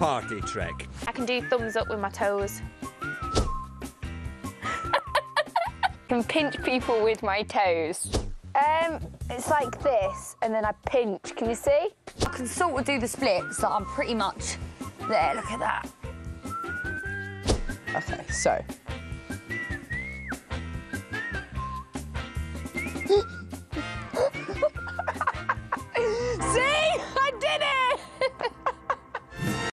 party trick. I can do thumbs up with my toes. I can pinch people with my toes. Um, it's like this, and then I pinch. Can you see? I can sort of do the splits, so I'm pretty much there. Look at that. Okay, so